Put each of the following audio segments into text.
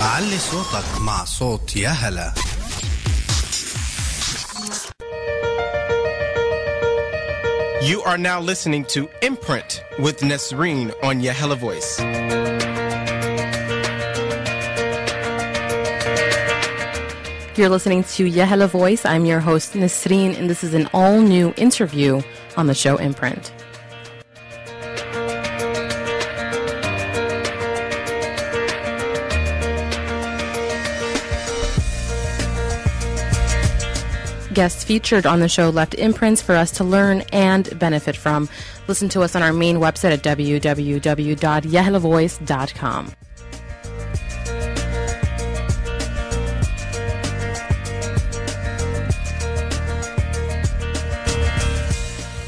علي صوتك مع صوت يا هلا You are now listening to Imprint with Nesreen on Yahala Voice. You're listening to Yahala Voice. I'm your host, Nesreen, and this is an all new interview on the show Imprint. Guests featured on the show left imprints for us to learn and benefit from. Listen to us on our main website at www.yahalavoice.com.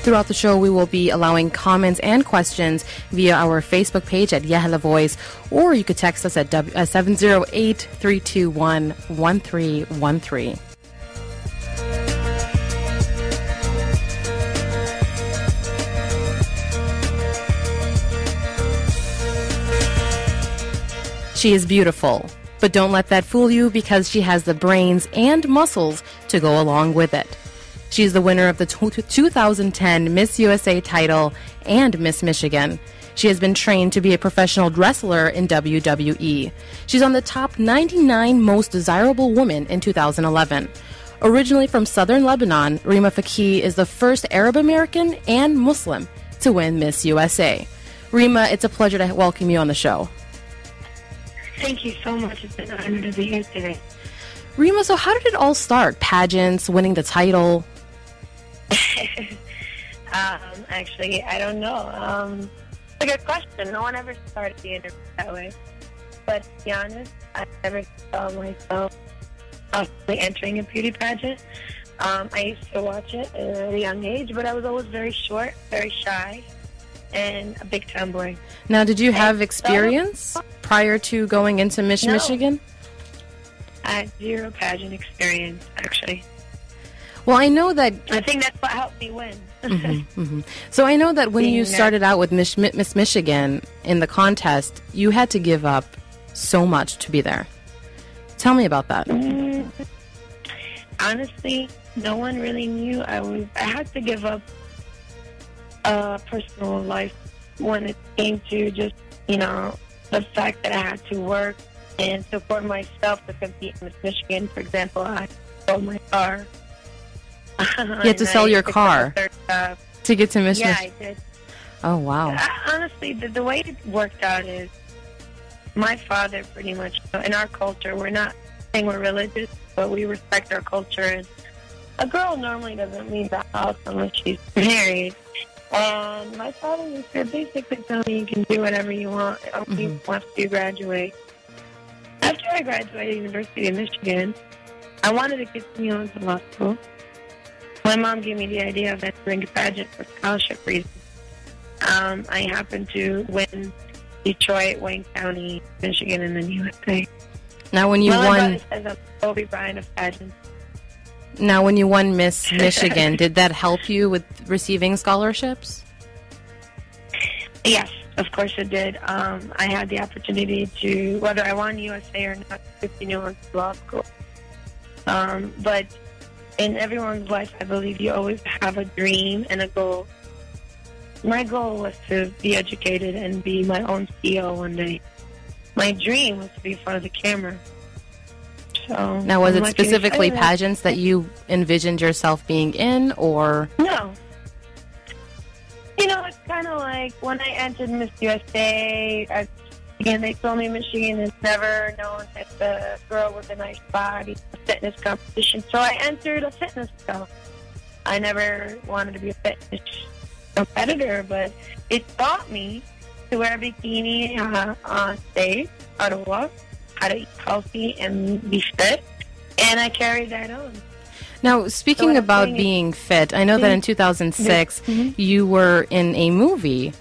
Throughout the show, we will be allowing comments and questions via our Facebook page at Yahala Voice, or you could text us at uh, 708 321 1313. She is beautiful, but don't let that fool you because she has the brains and muscles to go along with it. She's the winner of the 2010 Miss USA title and Miss Michigan. She has been trained to be a professional wrestler in WWE. She's on the top 99 most desirable women in 2011. Originally from southern Lebanon, Rima Fakih is the first Arab American and Muslim to win Miss USA. Rima, it's a pleasure to welcome you on the show. Thank you so much. It's an honor to be here today. Rima, so how did it all start? Pageants, winning the title? um, actually, I don't know. Um, it's a good question. No one ever started the interview that way. But to be honest, I never saw myself possibly entering a beauty pageant. Um, I used to watch it at a young age, but I was always very short, very shy, and a big tomboy. Now, did you have experience prior to going into Miss No. Michigan? I had zero pageant experience, actually. Well, I know that. I think that's what helped me win. mhm. So I know that when Being you started out with Miss, Miss Michigan in the contest, you had to give up so much to be there. Tell me about that. Mm, honestly, no one really knew I was. I had to give up uh, personal life when it came to just you know the fact that I had to work and support myself to compete in Miss Michigan. For example, I sold my car. You had to sell your car to get to Miss Yeah, Michigan. I did. Oh wow. Uh, honestly, the, the way it worked out is my father pretty much, in our culture, we're not saying we're religious, but we respect our culture. And a girl normally doesn't leave the house unless she's married. And my father used to basically tell me you can do whatever you want only once you graduate. After I graduated University of Michigan, I wanted to continue on to law school. My mom gave me the idea of entering a pageant for scholarship reasons. Um, I happened to win Detroit, Wayne County, Michigan, and then USA. Now when you My won, says I'm Kobe Bryant of pageants. Now when you won Miss Michigan, did that help you with receiving scholarships? Yes, of course it did. Um, I had the opportunity to, whether I won USA or not, to continue on to law school. Um, but in everyone's life, I believe you always have a dream and a goal. My goal was to be educated and be my own CEO one day. My dream was to be in front of the camera. So Now was I'm it specifically pageants that you envisioned yourself being in, or No. You know, it's kind of like when I entered Miss USA. I, again, they told me Michigan is never known that the girl with a nice body, fitness competition. So I entered a fitness show. I never wanted to be a fitness competitor, but it taught me to wear a bikini uh, on stage, how to walk, how to eat healthy and be fit, and I carried that on. Now, speaking I'm about being fit, I know that in 2006 Mhm. you were in a movie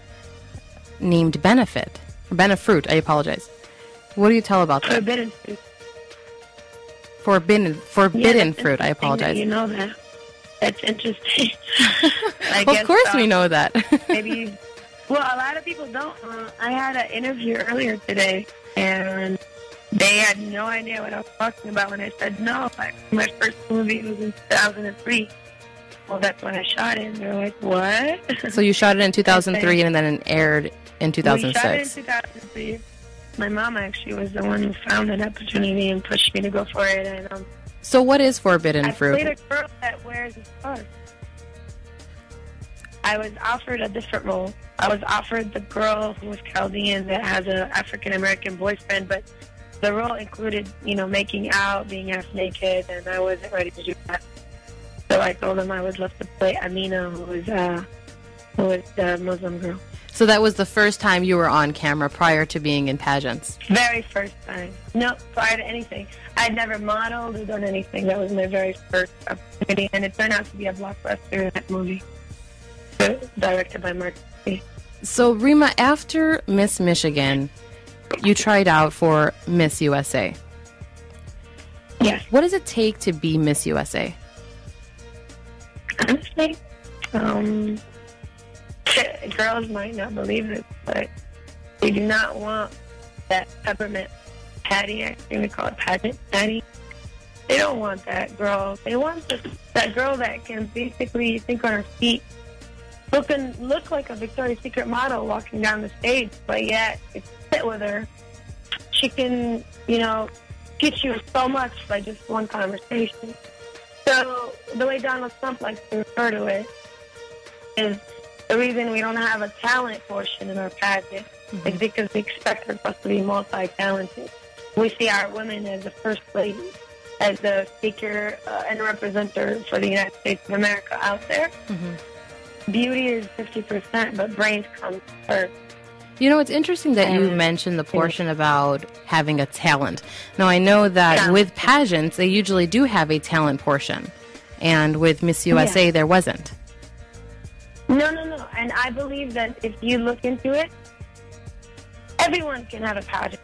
named Benefit. Benefruit, I apologize. What do you tell about that? Forbidden food. Forbidden, forbidden that's fruit, I apologize. You know that. That's interesting. I Well, guess, of course uh, we know that. Maybe. Well, a lot of people don't. Uh, I had an interview earlier today, and They had no idea what I was talking about when I said no. Like, my first movie was in 2003. Well, that's when I shot it. And they're like, what? So you shot it in 2003 and then it aired in We shot it in 2006. 2003. My mom actually was the one who found an opportunity and pushed me to go for it. And um, So what is Forbidden I Fruit? played a girl that wears a scarf. I was offered a different role. I was offered the girl who was Chaldean that has an African American boyfriend, but the role included, you know, making out, being half naked, and I wasn't ready to do that. So I told him I would love to play Amina, who was uh, who was the Muslim girl. So that was the first time you were on camera prior to being in pageants. Very first time. No, prior to anything. I'd never modeled or done anything. That was my very first opportunity, and it turned out to be a blockbuster, that movie. Directed by Mark. So Rima, after Miss Michigan, you tried out for Miss USA. Yes. What does it take to be Miss USA? Honestly, um, girls might not believe it, but they do not want that peppermint patty. I think we call it pageant patty. They don't want that girl. They want the, that girl that can basically think on her feet, look and look like a Victoria's Secret model walking down the stage, but yet you sit with her, she can, you know, teach you so much by just one conversation. So the way Donald Trump likes to refer to it is the reason we don't have a talent portion in our pageant is because we expect ourselves to be multi-talented. We see our women as the first lady, as the speaker uh, and representative for the United States of America out there. Beauty is 50%, but brains come first. You know, it's interesting that you mentioned the portion about having a talent. Now, I know that Yeah. with pageants, they usually do have a talent portion. And with Miss USA, there wasn't. No, no, no. And I believe that if you look into it, everyone can have a pageant.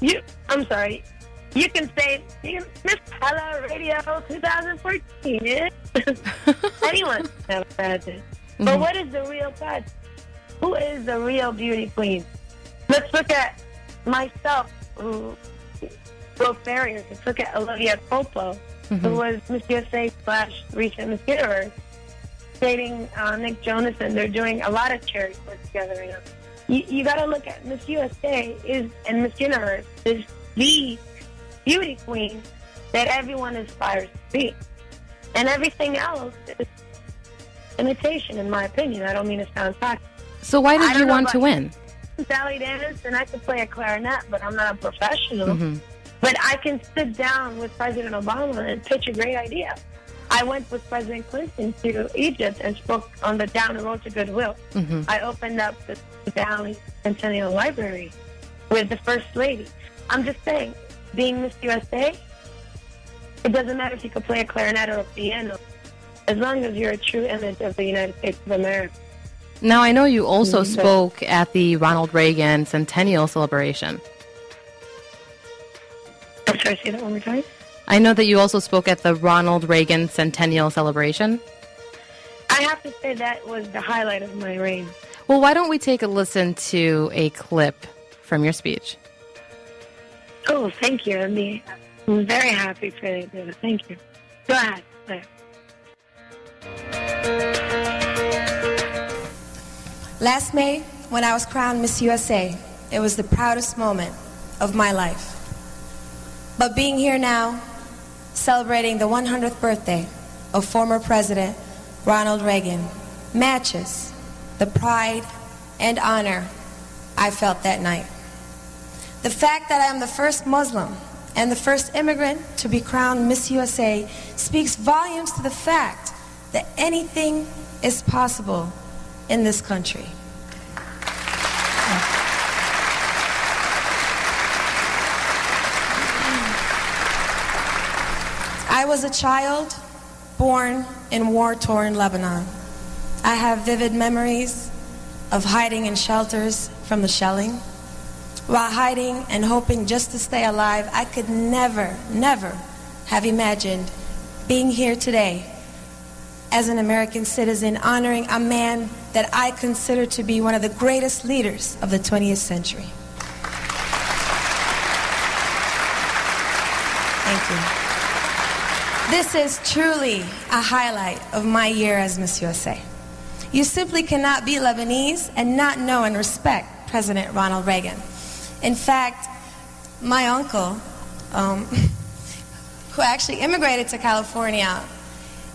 You, I'm sorry, you can say Miss Hello Radio 2014. eh? anyone can have a pageant. But what is the real pageant? Who is the real beauty queen? Let's look at myself, who broke barriers. Let's look at Olivia Culpo, who was Miss USA slash recent Miss Universe dating uh, Nick Jonas, and they're doing a lot of charity work together right now. You, you got to look at Miss USA is and Miss Universe is the beauty queen that everyone aspires to be, and everything else is imitation, in my opinion. I don't mean to sound cocky. So why did you want to win? Sally dance, and I could play a clarinet, but I'm not a professional. Mm-hmm. But I can sit down with President Obama and pitch a great idea. I went with President Clinton to Egypt and spoke on the Down the Road to Goodwill. Mm-hmm. I opened up the Valley Centennial Library with the First Lady. I'm just saying, being Miss USA, it doesn't matter if you can play a clarinet or a piano, as long as you're a true image of the United States of America. Now, I know you also Mhm. spoke at the Ronald Reagan Centennial Celebration. I'm sorry, say that one more time. I know that you also spoke at the Ronald Reagan Centennial Celebration. I have to say that was the highlight of my reign. Well, why don't we take a listen to a clip from your speech? Oh, thank you. I'm, I'm very happy for that. Thank you. Go ahead. Claire. Last May, when I was crowned Miss USA, it was the proudest moment of my life. But being here now, celebrating the 100th birthday of former President Ronald Reagan, matches the pride and honor I felt that night. The fact that I am the first Muslim and the first immigrant to be crowned Miss USA speaks volumes to the fact that anything is possible in this country. I was a child born in war torn Lebanon. I have vivid memories of hiding in shelters from the shelling. While hiding and hoping just to stay alive, I could never, never have imagined being here today as an American citizen, honoring a man that I consider to be one of the greatest leaders of the 20th century. Thank you. This is truly a highlight of my year as Miss USA. You simply cannot be Lebanese and not know and respect President Ronald Reagan. In fact, my uncle, um, who actually immigrated to California,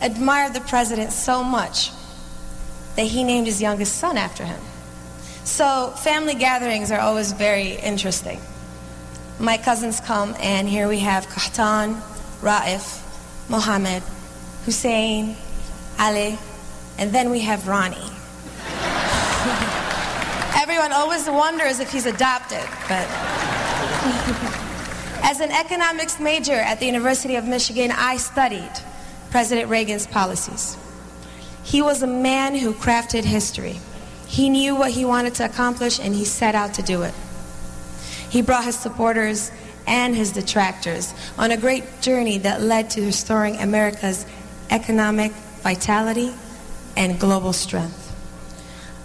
admired the president so much that he named his youngest son after him. So family gatherings are always very interesting. My cousins come, and here we have Kahtan, Raif, Mohammed, Hussein, Ali, and then we have Ronnie. Everyone always wonders if he's adopted, but. As an economics major at the University of Michigan, I studied President Reagan's policies. He was a man who crafted history. He knew what he wanted to accomplish and he set out to do it. He brought his supporters and his detractors on a great journey that led to restoring America's economic vitality and global strength.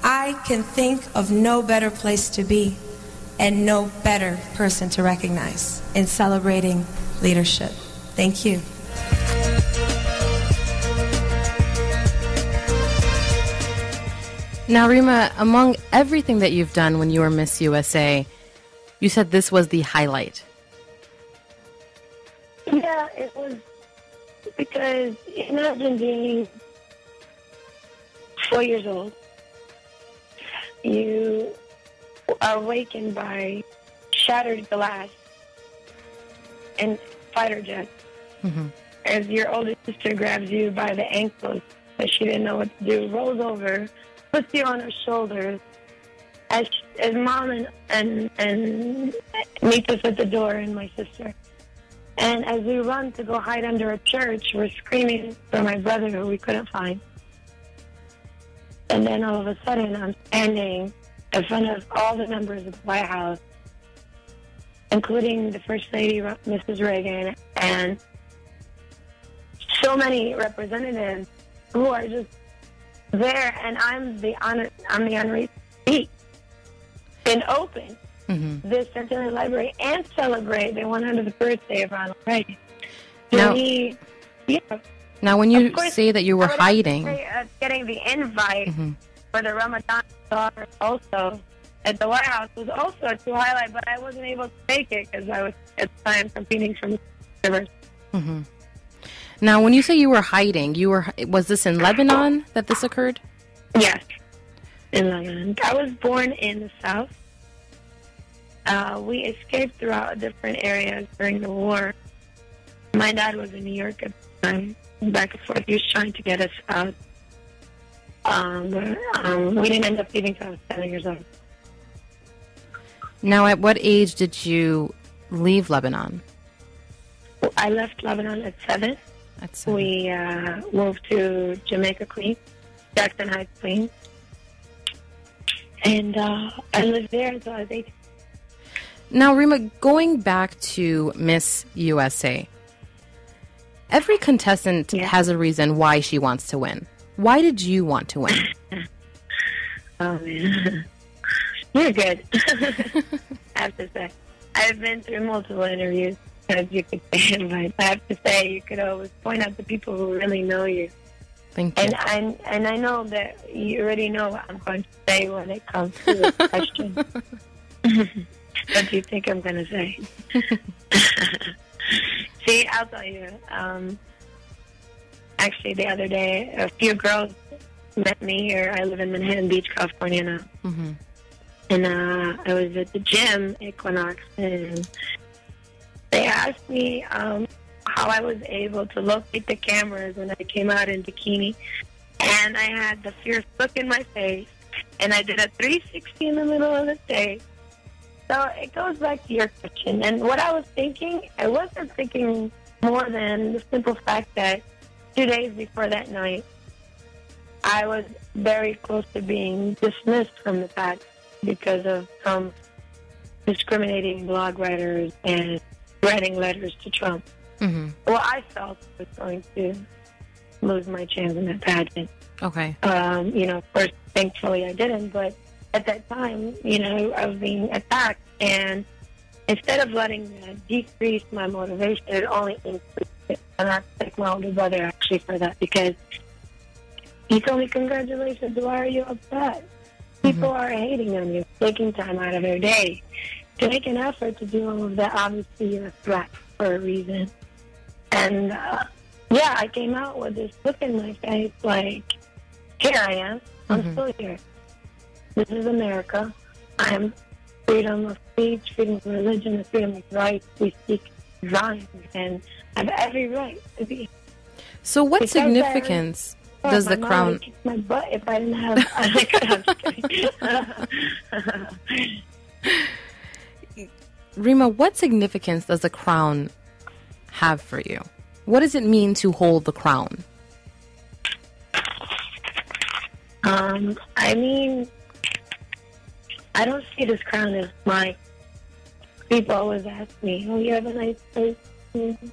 I can think of no better place to be and no better person to recognize in celebrating leadership. Thank you. Now, Rima, among everything that you've done when you were Miss USA, you said this was the highlight. Yeah, it was because imagine being four years old. You are awakened by shattered glass and fighter jets. Mm-hmm. As your older sister grabs you by the ankles she didn't know what to do, rolls over, puts you on her shoulders, as as mom and and and meets us at the door and my sister. And as we run to go hide under a church, we're screaming for my brother who we couldn't find. And then all of a sudden, I'm standing in front of all the members of the White House, including the First Lady, Mrs. Reagan, and so many representatives who are just there, and I'm the honor, I'm the honorary speak and open Mm-hmm. this Centennial Library and celebrate the 100th birthday of Ronald Reagan. So Now- he, yeah, Now, when you course, say that you were I would have to hiding, say, uh, getting the invite Mhm. for the Ramadan Star also at the White House was also to highlight, but I wasn't able to make it because I was at the time competing from rivers. Mhm. Now when you say you were hiding, you were was this in Lebanon that this occurred? Yes, in Lebanon. I was born in the South. Uh, we escaped throughout different areas during the war. My dad was in New York at the time, back and forth. He was trying to get us out. Um, but, um, we didn't end up leaving until I was seven years old. Now, at what age did you leave Lebanon? I left Lebanon at seven. At seven. We uh, moved to Jamaica, Queens, Jackson Heights, Queens. And uh, I lived there until I was 18. Now, Rima, going back to Miss USA, every contestant Yeah. has a reason why she wants to win. Why did you want to win? Oh, man. You're good. I have to say. I've been through multiple interviews, as you could I have to say, you could always point out the people who really know you. Thank you. And I, and I know that you already know what I'm going to say when it comes to this question. what do you think I'm going to say? See, I'll tell you. Um, actually, the other day, a few girls met me here. I live in Manhattan Beach, California now. hmm And uh, I was at the gym, Equinox, and they asked me um, how I was able to locate the cameras when I came out in bikini. And I had the fierce look in my face, and I did a 360 in the middle of the stage. So it goes back to your question. And what I was thinking, I wasn't thinking more than the simple fact that two days before that night, I was very close to being dismissed from the fact because of some discriminating blog writers and writing letters to Trump. hmm Well, I felt I was going to lose my chance in that pageant. Okay. Um, you know, of course, thankfully I didn't, but at that time, you know, I was being attacked and instead of letting that decrease my motivation, it only increased it. And I thank my older brother actually for that because he told me, Congratulations, why are you upset? People are hating on you, taking time out of their day to make an effort to do all of that. Obviously, you're a threat for a reason. And uh, yeah, I came out with this look in my face like, here I am. I'm Mhm. still here. This is America. I am freedom of speech, freedom of religion, and freedom of rights. We speak Zion and I have every right to be. So, what Because I- significance does the crown? my butt if I didn't have. I'm just kidding. Rima, what significance does the crown have for you? What does it mean to hold the crown? Um, I mean, I don't see this crown as my. People always ask me, "Oh, you have a nice place. Mhm.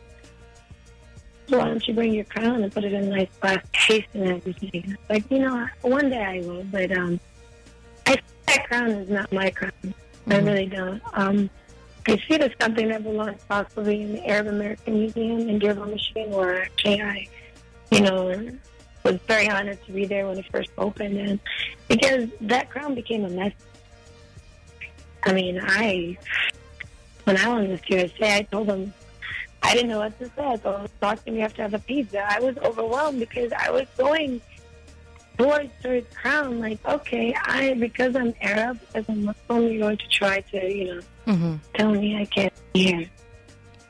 Why don't you bring your crown and put it in a nice glass case and everything?" Like, you know, one day I will, but um, I that crown is not my crown. I really don't. Um, I see it something that belongs possibly in the Arab American Museum in Dearborn, Michigan, where actually I, you know, was very honored to be there when it first opened, and because that crown became a mess. I mean, I when I was Miss USA, I told them I didn't know what to say. Them, talk to me after I have a pizza. I was overwhelmed because I was going towards towards crown. Like, okay, I because I'm Arab, because I'm Muslim, you're going to try to, you know, Mm-hmm. tell me I can't be here,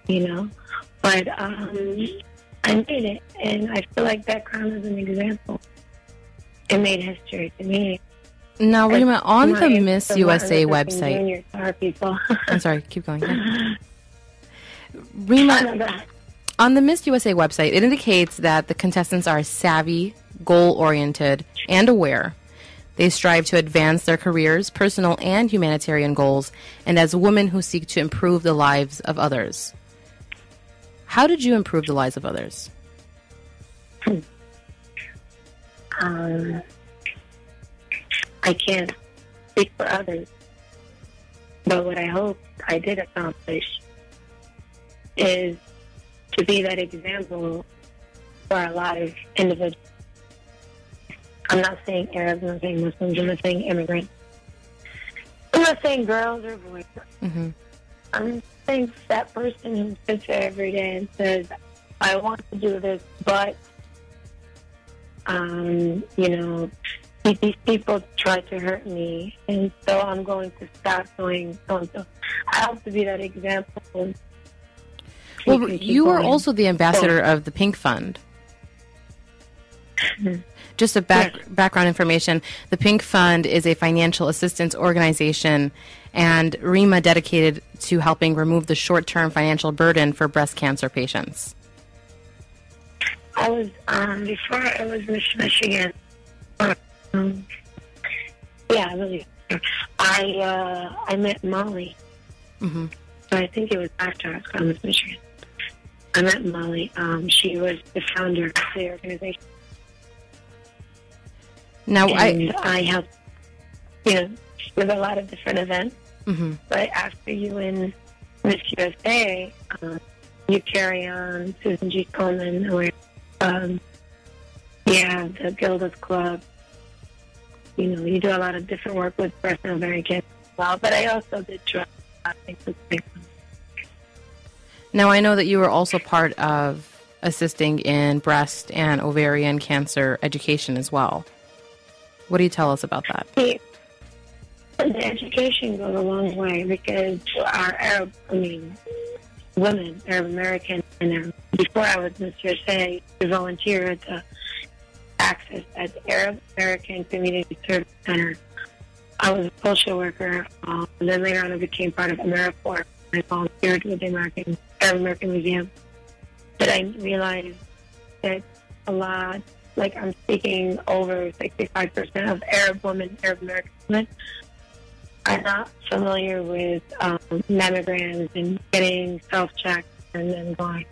you know. But um, I made it, and I feel like that crown is an example. It made history to me. Now, Rima, on the Miss USA Martin Luther King website. People. I'm sorry, keep going. yeah. Rima, on the Miss USA website, it indicates that the contestants are savvy, goal oriented, and aware. They strive to advance their careers, personal and humanitarian goals, and as women who seek to improve the lives of others. How did you improve the lives of others? um, I can't speak for others, but what I hope I did accomplish is to be that example for a lot of individuals. I'm not saying Arabs, I'm not saying Muslims, I'm not saying immigrants. I'm not saying girls or boys. Mm-hmm. I'm saying that person who sits there every day and says, I want to do this, but, um, you know, these these people try to hurt me, and so I'm going to stop doing so and so. I have to be that example. Well, you are also the ambassador of the Pink Fund. Just a back, background information the Pink Fund is a financial assistance organization, and REMA dedicated to helping remove the short term financial burden for breast cancer patients. I was um before I was Miss Michigan. Um, yeah, really. I uh, I met Molly. Mhm. So I think it was after I was from Miss Michigan. I met Molly. Um, she was the founder of the organization, Now, and I. I helped, you know, with a lot of different events. mhm. But after you win Miss USA, um, you carry on Susan G. Komen, or um, have the Gilda's Club. You know, you do a lot of different work with breast and ovarian cancer as well. But I also did try. I think it's big. Now, I know that you were also part of assisting in breast and ovarian cancer education as well. What do you tell us about that? The education goes a long way because our Arab, I mean, women, Arab American, and uh, before I was Miss USA, I volunteer at the Access at the Arab American Community Service Center. I was a social worker, um, and then later on I became part of AmeriCorps. I volunteered with the American Arab American Museum. But I realized that a lot, like I'm speaking over 65% of Arab women, Arab American women, are not familiar with um, mammograms and getting self-checked and then going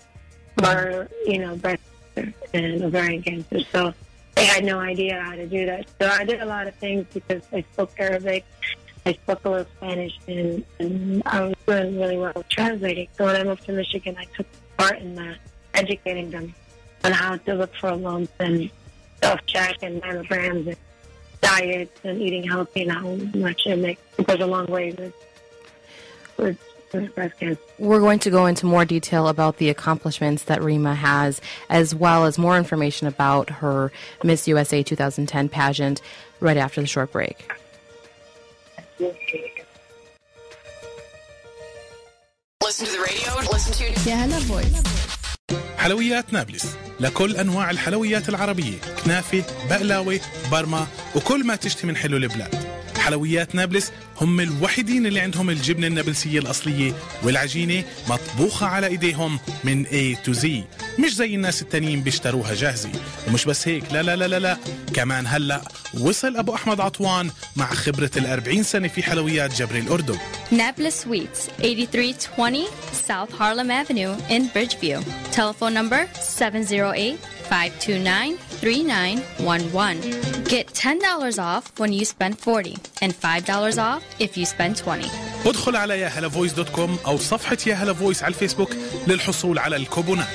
for, you know, breast cancer and ovarian cancer. So they had no idea how to do that. So I did a lot of things because I spoke Arabic. I spoke a little Spanish, and, and I was doing really well translating. So when I moved to Michigan, I took part in that, educating them on how to look for lumps and self check and mammograms and diets and eating healthy and how much it makes it goes a long way with with we're going to go into more detail about the accomplishments that Rima has, as well as more information about her Miss USA 2010 pageant right after the short break. Listen to the radio, listen to. Yahala Voice. حلويات نابلس. لكل أنواع الحلويات العربية كنافة بقلاوة برما وكل ما تشتهي من حلو البلاد. حلويات نابلس هم الوحيدين اللي عندهم الجبنة النابلسية الأصلية والعجينة مطبوخة على إيديهم من A to Z مش زي الناس التانيين بيشتروها جاهزة ومش بس هيك لا لا لا لا, لا. كمان هلأ وصل أبو أحمد عطوان مع خبرة الأربعين سنة في حلويات جبر الأردن Nablus Sweets, 8320 South Harlem Avenue in Bridgeview. Telephone number 708 529 3911. Get $10 off when you spend 40 and $5 off if you spend 20. ادخل على ياهلا فويس دوت كوم أو صفحة ياهلا فويس على الفيسبوك للحصول على الكوبونات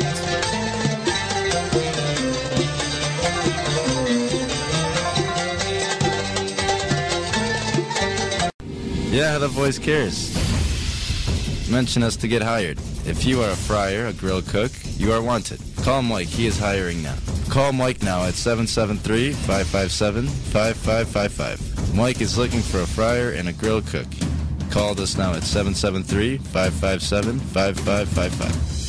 Yeah, the voice cares. Mention us to get hired. If you are a fryer, a grill cook, you are wanted. Call Mike, he is hiring now. Call Mike now at 773-557-5555. Mike is looking for a fryer and a grill cook. Call us now at 773-557-5555.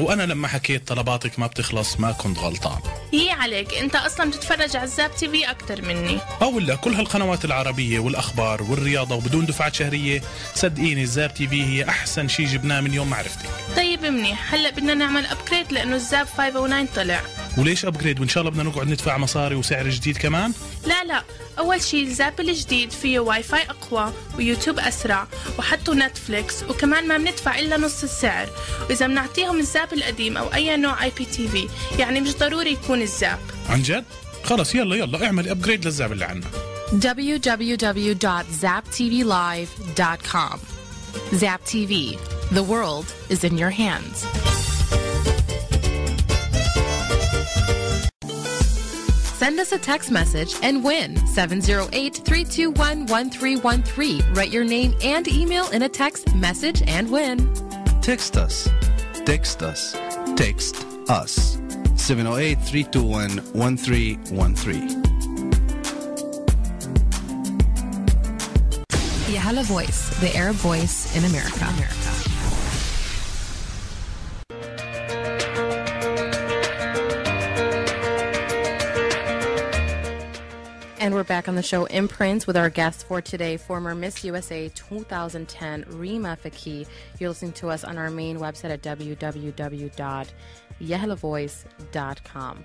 وأنا لما حكيت طلباتك ما بتخلص ما كنت غلطان. يي عليك. أنت أصلا بتتفرج على الزاب تي في أكتر مني. أو لا كل هالقنوات العربية والأخبار والرياضة وبدون دفعات شهرية صدقيني الزاب تي في هي أحسن شي جبناه من يوم معرفتك. طيب منيح. هلأ بدنا نعمل ابجريد لأنه الزاب 509 طلع. وليش أبجريد وإن شاء الله بدنا نقعد ندفع مصاري وسعر جديد كمان؟ لا لا. أول شيء الزاب الجديد فيه واي فاي أقوى ويوتيوب أسرع وحطوا نتفليكس وكمان ما بندفع إلا نص السعر. وإذا بنعطيهم الزاب القديم أو أي نوع اي بي تي في يعني مش ضروري يكون الزاب. عن جد؟ خلص يلا يلا. اعملي أبجريد للزاب اللي عنا www.zaptvlive.com. Zap TV. The world is in your hands. Send us a text message and win 708 321 1313. Write your name and email in a text message and win. Text us. Text us. Text us. 708 321 1313. Yahala Voice, the Arab voice in America. America. Back on the show Imprints with our guest for today, former Miss USA 2010, Rima Fakih. You're listening to us on our main website at www.yahalavoice.com.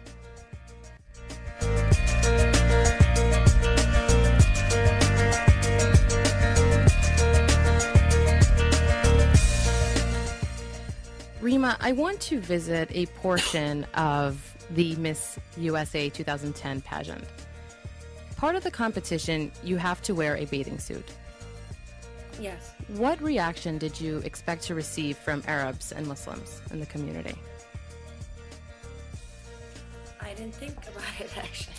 Rima, I want to visit a portion of the Miss USA 2010 pageant. Part of the competition, you have to wear a bathing suit. Yes. What reaction did you expect to receive from Arabs and Muslims in the community? I didn't think about it actually.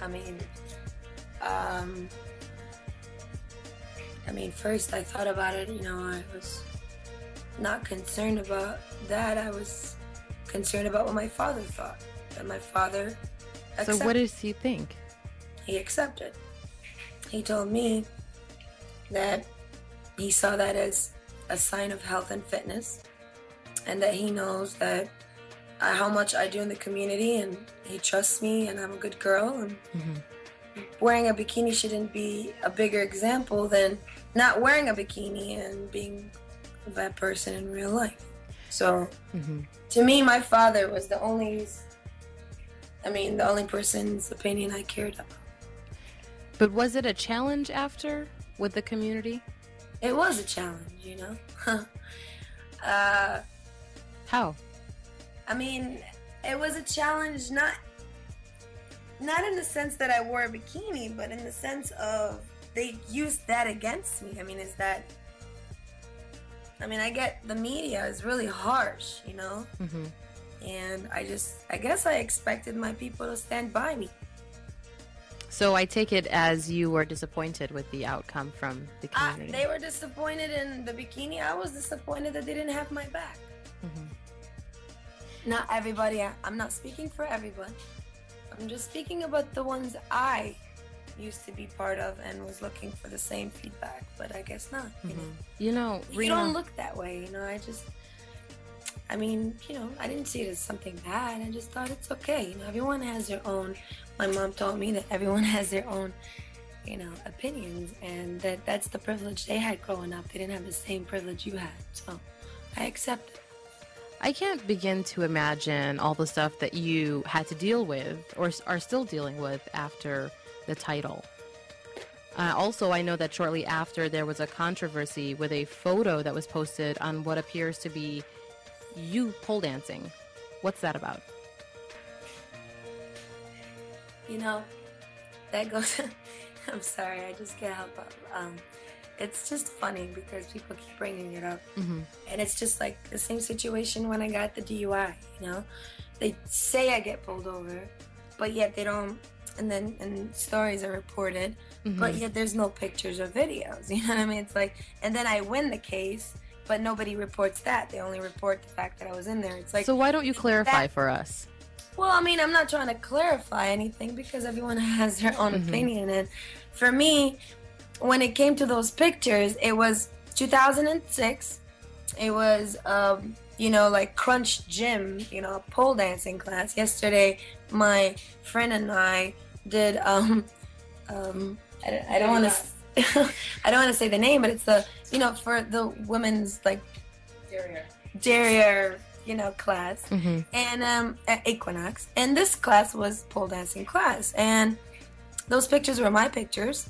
I mean, um, I mean, first I thought about it. You know, I was not concerned about that. I was concerned about what my father thought. That my father. So, what does he think? He accepted. He told me that he saw that as a sign of health and fitness, and that he knows that uh, how much I do in the community, and he trusts me, and I'm a good girl. And wearing a bikini shouldn't be a bigger example than not wearing a bikini and being that person in real life. So, to me, my father was the only. I mean, the only person's opinion I cared about. But was it a challenge after with the community? It was a challenge, you know. uh, How? I mean, it was a challenge. Not. not in the sense that I wore a bikini, but in the sense of they used that against me. I mean, is that? I mean, I get the media is really harsh, you know, hmm and I just, I guess I expected my people to stand by me. So I take it as you were disappointed with the outcome from the I, community. they were disappointed in the bikini. I was disappointed that they didn't have my back. Mhm. Not everybody. I'm not speaking for everyone. I'm just speaking about the ones I used to be part of and was looking for the same feedback, but I guess not. You know, You know, you Rima, don't look that way. You know, I just. I mean, you know, I didn't see it as something bad. I just thought it's okay. You know, everyone has their own. My mom told me that everyone has their own, you know, opinions, and that that's the privilege they had growing up. They didn't have the same privilege you had, so I accept it. I can't begin to imagine all the stuff that you had to deal with or are still dealing with after the title. Uh, also, I know that shortly after there was a controversy with a photo that was posted on what appears to be you pole dancing. What's that about? You know, that goes. I'm sorry, I just can't help it. Um, it's just funny because people keep bringing it up, Mm-hmm. and it's just like the same situation when I got the DUI. You know, they say I get pulled over, but yet they don't. And then and stories are reported, but Mhm. yet there's no pictures or videos. You know what I mean? It's like, and then I win the case, but nobody reports that. They only report the fact that I was in there. It's like so why don't you clarify that- for us? well, I mean, I'm not trying to clarify anything because everyone has their own Mhm. opinion. And for me, when it came to those pictures, it was 2006. It was, um, you know, like Crunch Gym, you know, a pole dancing class. Yesterday, my friend and I did, um, um, I, don't- I don't want to, I don't want to say the name, but it's the, you know, for the women's like derriere, you know, class Mm-hmm. and um, at Equinox. And this class was pole dancing class, and those pictures were my pictures.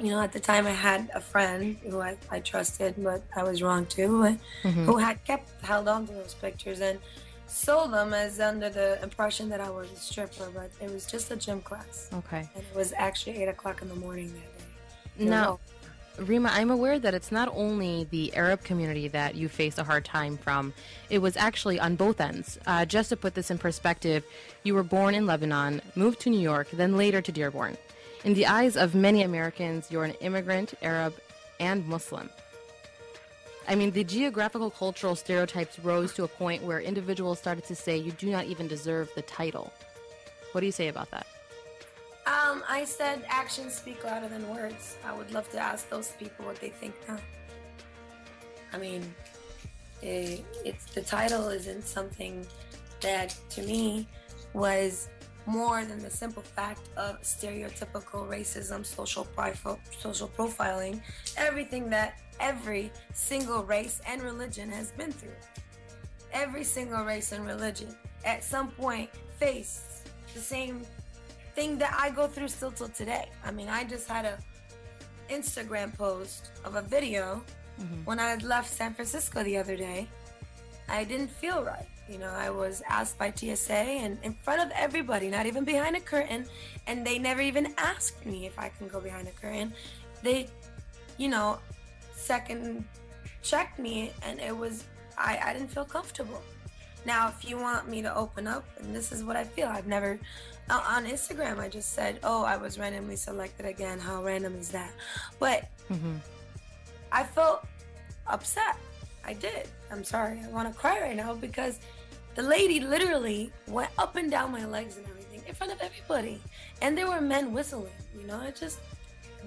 You know, at the time I had a friend who I, I trusted, but I was wrong too, and Mhm. who had kept held on to those pictures and sold them as under the impression that I was a stripper, but it was just a gym class, Okay. and it was actually eight o'clock in the morning that day. Now, Rima, I'm aware that it's not only the Arab community that you faced a hard time from, it was actually on both ends. Uh, just to put this in perspective, you were born in Lebanon, moved to New York, then later to Dearborn. In the eyes of many Americans, you're an immigrant, Arab, and Muslim. I mean, the geographical cultural stereotypes rose to a point where individuals started to say you do not even deserve the title. What do you say about that? Um, I said actions speak louder than words. I would love to ask those people what they think now. I mean, eh, it's the title isn't something that to me was more than the simple fact of stereotypical racism, social social profiling, everything that every single race and religion has been through. Every single race and religion at some point faced the same thing that I go through still till today. I mean, I just had a Instagram post of a video mm-hmm. when I left San Francisco the other day. I didn't feel right. You know, I was asked by TSA and in front of everybody, not even behind a curtain, and they never even asked me if I can go behind a curtain. They, you know, second checked me and it was I, I didn't feel comfortable. Now, if you want me to open up, and this is what I feel, I've never uh, on Instagram. I just said, "Oh, I was randomly selected again." How random is that? But Mm-hmm. I felt upset. I did. I'm sorry. I want to cry right now because the lady literally went up and down my legs and everything in front of everybody, and there were men whistling. You know, it just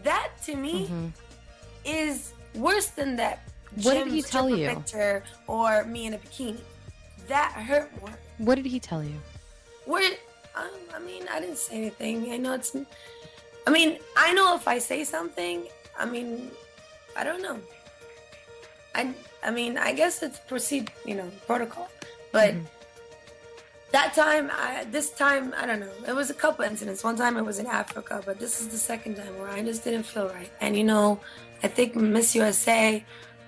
that to me Mhm. is worse than that. What did he tell you? Picture or me in a bikini. That hurt more. What did he tell you? Where, um, I mean, I didn't say anything. I know it's. I mean, I know if I say something, I mean, I don't know. I, I mean, I guess it's proceed, you know, protocol. But that time, I, this time, I don't know. It was a couple incidents. One time it was in Africa, but this is the second time where I just didn't feel right. And you know, I think Miss USA,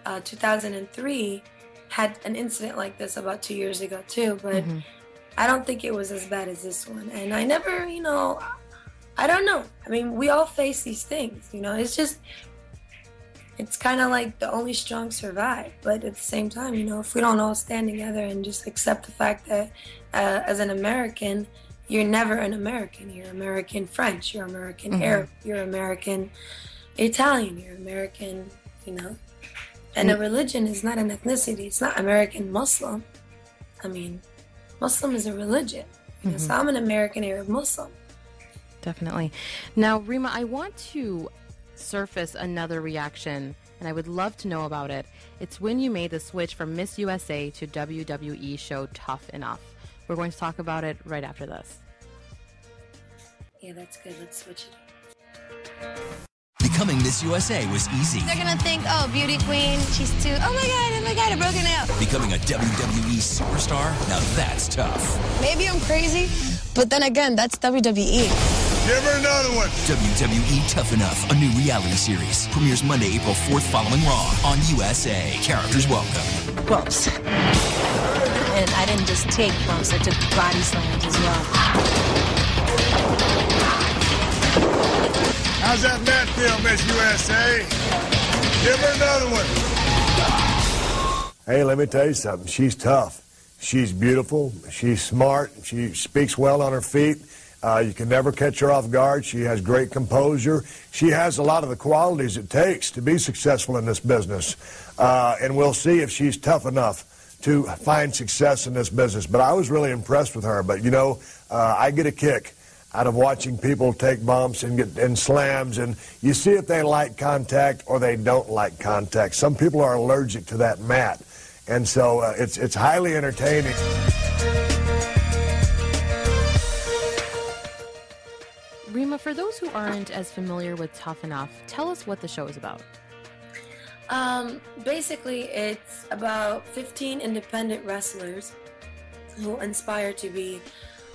uh, 2003, had an incident like this about two years ago too. But Mhm. I don't think it was as bad as this one. And I never, you know, I don't know. I mean, we all face these things, you know. It's just, it's kind of like the only strong survive. But at the same time, you know, if we don't all stand together and just accept the fact that uh, as an American, you're never an American. You're American French, you're American Mhm. Arab, you're American Italian, you're American, you know. And a Mm. religion is not an ethnicity. It's not American Muslim. I mean, Muslim is a religion. You know, So. Mm-hmm. I'm an American Arab Muslim. Definitely. Now, Rima, I want to surface another reaction, and I would love to know about it. It's when you made the switch from Miss USA to WWE show Tough Enough. We're going to talk about it right after this. Yeah, that's good. Let's switch it. Becoming Miss USA was easy. They're gonna think, oh, beauty queen, she's too. Oh my god, oh my god, I broke it out. Becoming a WWE superstar, now that's tough. Maybe I'm crazy, but then again, that's WWE. Give her another one. WWE Tough Enough, a new reality series. Premieres Monday, April 4th following Raw on USA. Characters welcome. bumps. And I didn't just take bumps, I took body slams as well. How's that mat feel, Miss USA? Give her another one. Hey, let me tell you something. She's tough. She's beautiful. She's smart. She speaks well on her feet. Uh, you can never catch her off guard. She has great composure. She has a lot of the qualities it takes to be successful in this business. Uh, and we'll see if she's tough enough to find success in this business. But I was really impressed with her. But, you know, uh, I get a kick out of watching people take bumps and get and slams and you see if they like contact or they don't like contact some people are allergic to that mat and so uh, it's it's highly entertaining Rima, for those who aren't as familiar with Tough Enough, tell us what the show is about. Um, basically, it's about 15 independent wrestlers who inspire to be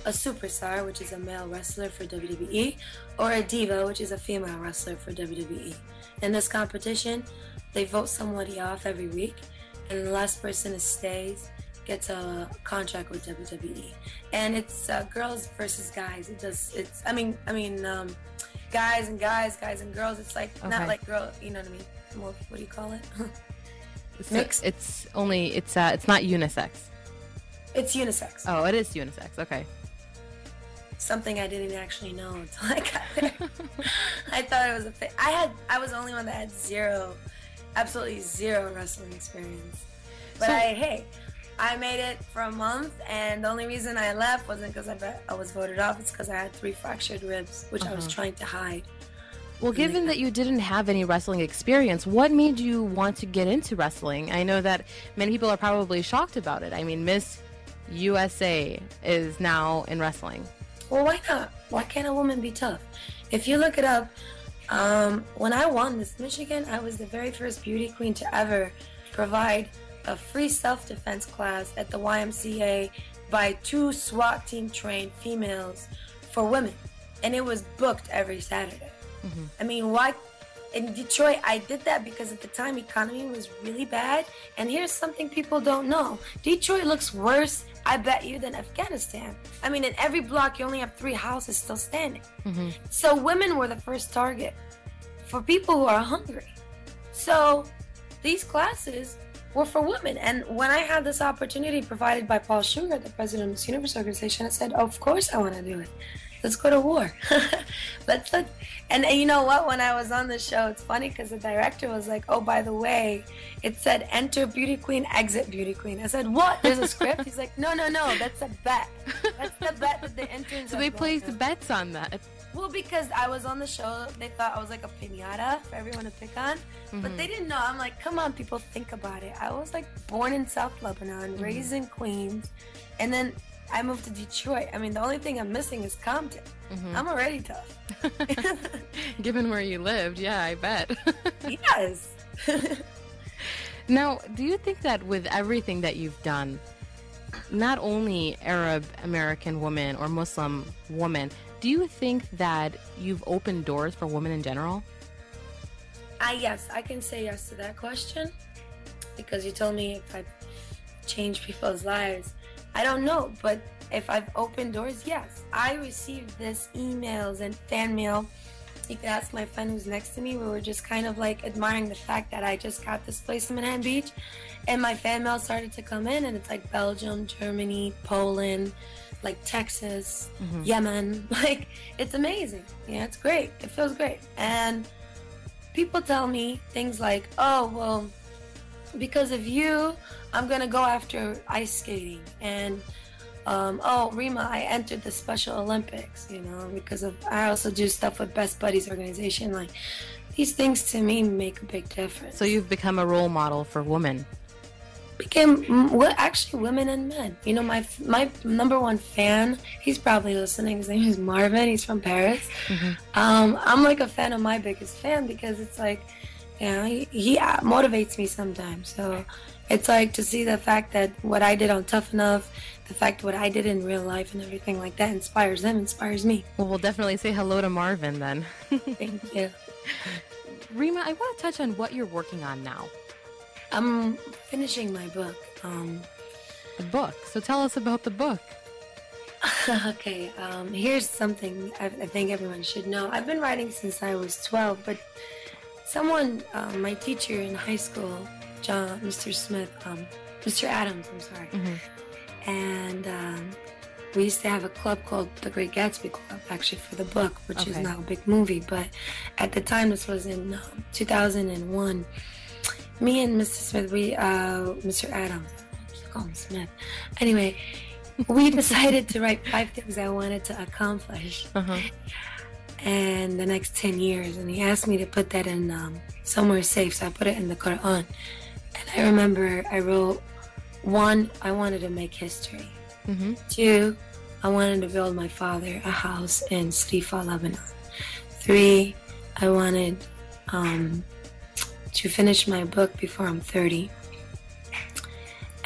a superstar, which is a male wrestler for WWE, or a diva, which is a female wrestler for WWE. In this competition, they vote somebody off every week, and the last person who stays gets a contract with WWE. And it's uh, girls versus guys. It does. It's. I mean. I mean. Um, guys and guys, guys and girls. It's like Okay. not like girl. You know what I mean? More, what do you call it? It's Mixed? It's only it's uh, it's not unisex. It's unisex. Oh, it is unisex. Okay. Something I didn't actually know until I got there. I thought it was a. I had. I was the only one that had zero, absolutely zero wrestling experience. But So- I hey, I made it for a month, and the only reason I left wasn't because I bet I was voted off. It's because I had three fractured ribs, which I was Uh-huh. trying to hide. Well, given that you didn't have any wrestling experience, what made you want to get into wrestling? I know that many people are probably shocked about it. I mean, Miss USA is now in wrestling. Well, why not? Why can't a woman be tough? If you look it up, um, when I won Miss Michigan, I was the very first beauty queen to ever provide a free self-defense class at the YMCA by two SWAT team trained females for women, and it was booked every Saturday. I mean, why? In Detroit, I did that because at the time economy was really bad. And here's something people don't know: Detroit looks worse, I bet you, than Afghanistan. I mean, in every block, you only have three houses still standing. Mm-hmm. So women were the first target for people who are hungry. So these classes were for women. And when I had this opportunity provided by Paula Shugart, the president of Miss Universe organization, I said, "Of course I want to do it. Let's go to war. let's let." And, and you know what? When I was on the show, it's funny because the director was like, "Oh, by the way, it said enter beauty queen, exit beauty queen." I said, "What? There's a script?" He's like, "No, no, no. That's a bet. That's the bet that the interns." So they placed bets on that. well, because I was on the show, they thought I was like a pinata for everyone to pick on. But Mhm. they didn't know. I'm like, come on, people, think about it. I was like born in South Lebanon, Mhm. raised in Queens, and then I moved to Detroit. I mean, the only thing I'm missing is Compton. Mhm. I'm already tough. Given where you lived, yeah, I bet. yes. now, do you think that with everything that you've done, not only Arab American women or Muslim women, do you think that you've opened doors for women in general? I yes, I can say yes to that question because you told me if I change people's lives. I don't know, but if I've opened doors, yes. I received this emails and fan mail. You could ask my friend who's next to me. We were just kind of like admiring the fact that I just got this place in Manhattan Beach, and my fan mail started to come in, and it's like Belgium, Germany, Poland, like Texas, Mhm. Yemen. Like it's amazing. Yeah, it's great. It feels great. And people tell me things like, "Oh, well, because of you, I'm gonna go after ice skating." And um, oh, Rima, I entered the Special Olympics. You know, because of I also do stuff with Best Buddies organization. Like these things to me make a big difference. So you've become a role model for women. became well, actually women and men. You know, my my number one fan. He's probably listening. His name is Marvin. He's from Paris. Um, I'm like a fan of my biggest fan because it's like, you know, he, he uh, motivates me sometimes. So it's like to see the fact that what I did on Tough Enough, the fact what I did in real life and everything like that inspires them, inspires me. Well, we'll definitely say hello to Marvin then. Thank you. Rima, I want to touch on what you're working on now. I'm finishing my book. Um, the book. So tell us about the book. okay, um, here's something I, I think everyone should know. I've been writing since I was 12, but someone, um, my teacher in high school, John, Mr. Smith, um, Mr. Adams, I'm sorry, and um, we used to have a club called the Great Gatsby Club, actually for the book, which is Okay. now a big movie. But at the time, this was in um, 2001. Me and Mr. Smith, we, uh, Mr. Adams, I call him Smith. Anyway, we decided to write five things I wanted to accomplish in the next 10 years. And he asked me to put that in um, somewhere safe. So I put it in the Quran. And I remember I wrote one, I wanted to make history. Mm-hmm. Two, I wanted to build my father a house in Srifa, Lebanon. Three, I wanted um, to finish my book before I'm 30.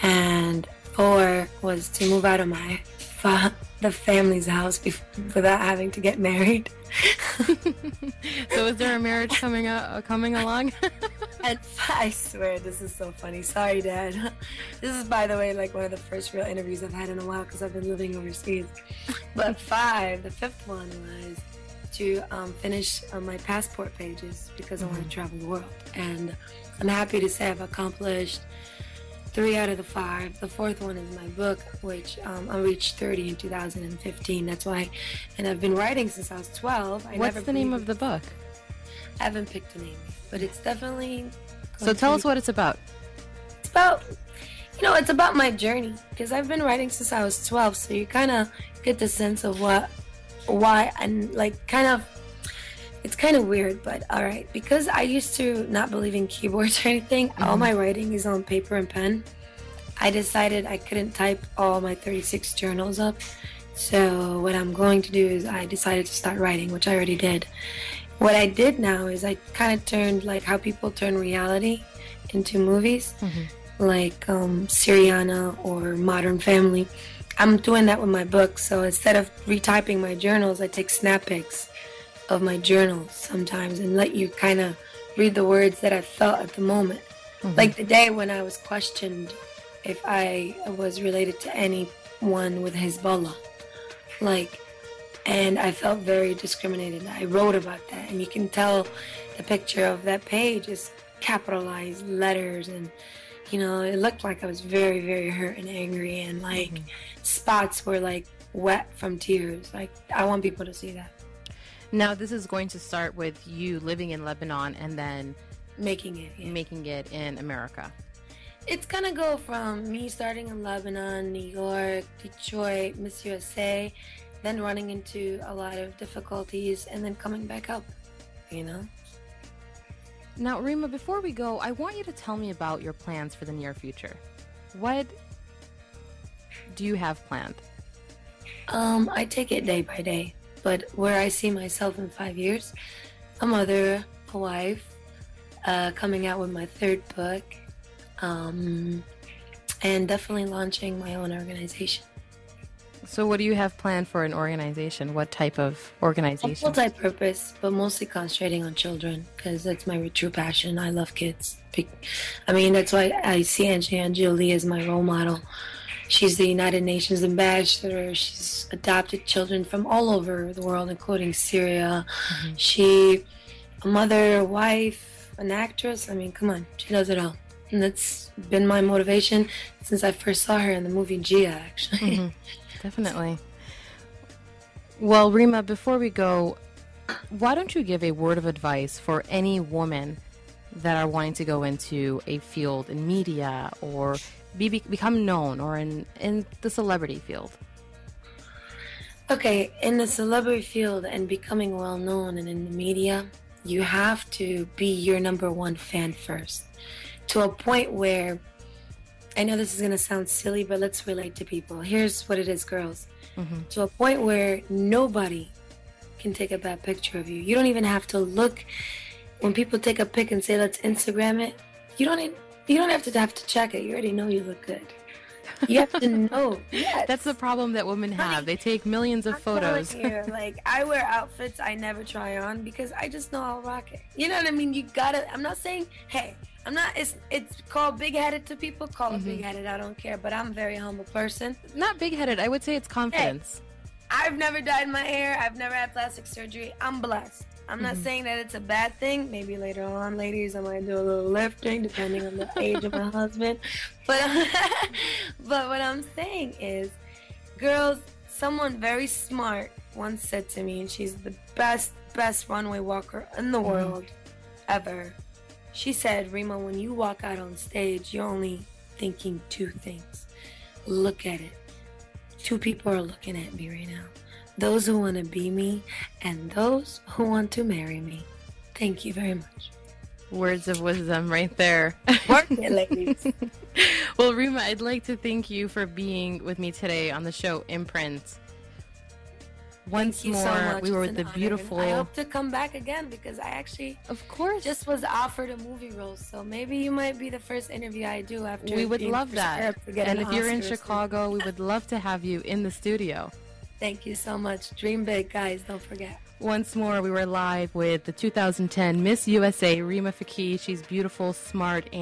And four was to move out of my fa- the family's house bef- without having to get married. So is there a marriage coming uh, coming along? and I swear this is so funny. Sorry, Dad. This is, by the way, like one of the first real interviews I've had in a while because I've been living overseas. But five, the fifth one was to um, finish uh, my passport pages because I want to travel the world. And I'm happy to say I've accomplished three out of the five. The fourth one is my book, which um, I reached 30 in 2015. That's why, and I've been writing since I was 12. I What's the name of the book? I haven't picked a name, but it's definitely. So tell us what it's about. It's about, you know, it's about my journey because I've been writing since I was 12. So you kind of get the sense of what, why, and like kind of. It's kind of weird, but all right. Because I used to not believe in keyboards or anything, all Mhm. my writing is on paper and pen. I decided I couldn't type all my 36 journals up. So what I'm going to do is I decided to start writing, which I already did. What I did now is I kind of turned like how people turn reality into movies, like um, Syriana or Modern Family. I'm doing that with my book. So instead of retyping my journals, I take snap pics of my journals sometimes and let you kind of read the words that I felt at the moment. Mm-hmm. Like the day when I was questioned if I was related to anyone with Hezbollah. Like, and I felt very discriminated. I wrote about that, and you can tell the picture of that page is capitalized letters, and you know, it looked like I was very, very hurt and angry, and like mm-hmm. spots were like wet from tears. Like, I want people to see that. Now this is going to start with you living in Lebanon and then making it making it in America. It's gonna go from me starting in Lebanon, New York, Detroit, Miss USA, then running into a lot of difficulties, and then coming back up. You know. Now, Rima, before we go, I want you to tell me about your plans for the near future. What do you have planned? Um, I take it day by day, but where I see myself in five years, a mother, a wife, uh, coming out with my third book, um, and definitely launching my own organization. So, what do you have planned for an organization? What type of organization? Multi-purpose, but mostly concentrating on children because that's my true passion. I love kids. I mean, that's why I see Angelina Jolie as my role model She's the United Nations ambassador. She's adopted children from all over the world, including Syria. She, a mother, a wife, an actress. I mean, come on, she does it all. And that's been my motivation since I first saw her in the movie Gia, actually. Mhm. Definitely. Well, Rima, before we go, why don't you give a word of advice for any woman that are wanting to go into a field in media or be, become known or in, in the celebrity field? Okay, in the celebrity field and becoming well known and in the media, you have to be your number one fan first. To a point where I know this is going to sound silly, but let's relate to people. Here's what it is, girls. Mhm. To a point where nobody can take a bad picture of you. You don't even have to look when people take a pic and say let's Instagram it. You don't you don't have to have to check it. You already know you look good. You have to know. Yes. That's the problem that women have. They take millions of photos. you, like I wear outfits I never try on because I just know I'll rock it. You know what I mean? You gotta. I'm not saying, hey, I'm not. It's it's called big headed to people. Call it Mhm. big headed. I don't care. But I'm a very humble person. Not big headed. I would say it's confidence. I've never dyed my hair. I've never had plastic surgery. I'm blessed. I'm not Mhm. saying that it's a bad thing. Maybe later on, ladies, I might do a little lifting depending on the age of my husband. But but what I'm saying is, girls, someone very smart once said to me, and she's the best best runway walker in the world ever. She said, Rima, when you walk out on stage, you're only thinking two things. Look at it. Two people are looking at me right now. Those who want to be me and those who want to marry me. Thank you very much. Words of wisdom right there. Work it, ladies. well, Rima, I'd like to thank you for being with me today on the show Imprint. Once more, so we were with the beautiful. I hope to come back again because I actually, of course, just was offered a movie role. So maybe you might be the first interview I do after. we would love that. prescribed to get And an if you're in Chicago, we would love to have you in the studio. Thank you so much. Dream big, guys. Don't forget. Once more, we were live with the 2010 Miss USA, Rima Fakih. She's beautiful, smart,